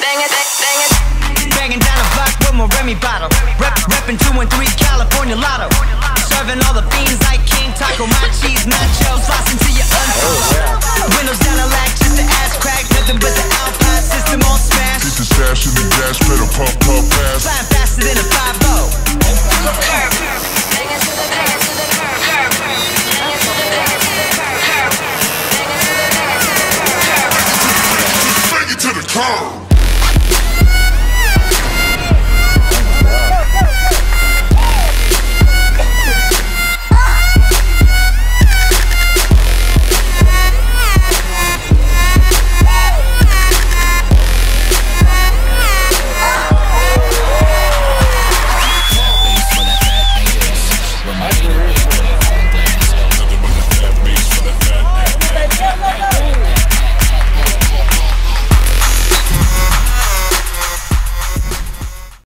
Bang it, bang it, banging down the block with my Remy bottle. Rep, repping two and three California lotto. Serving all the beans like King Taco, my cheese nachos, slicing to your uncle. Windows down, I lack just the ass crack, nothing but the Alpine system on smash. Get the stash in the dash, pedal, pump, pump pass. Flying faster than a 5 Curve, banging to the curve, to the curve, curve, banging to the curve, to the to the curve, curve, banging to the curve. I